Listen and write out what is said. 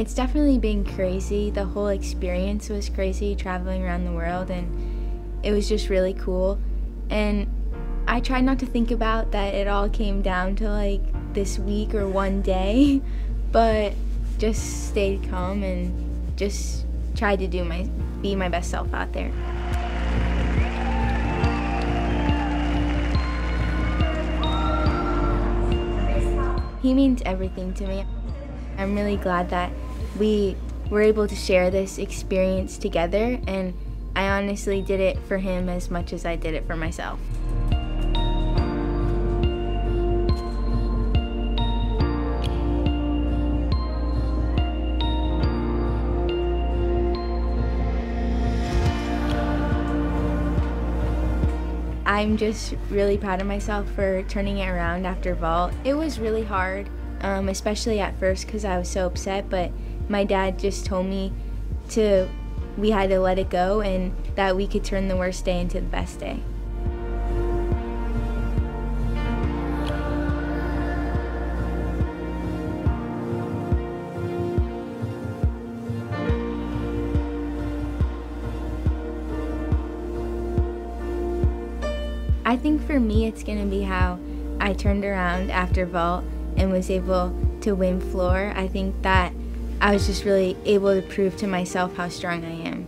It's definitely been crazy. The whole experience was crazy traveling around the world, and it was just really cool. And I tried not to think about that it all came down to like this week or one day, but just stayed calm and just tried to do my be my best self out there. He means everything to me. I'm really glad that we were able to share this experience together, and I honestly did it for him as much as I did it for myself. I'm just really proud of myself for turning it around after vault. It was really hard, um, especially at first because I was so upset, but my dad just told me to we had to let it go and that we could turn the worst day into the best day. I think for me, it's going to be how I turned around after vault and was able to win floor. I think that I was just really able to prove to myself how strong I am.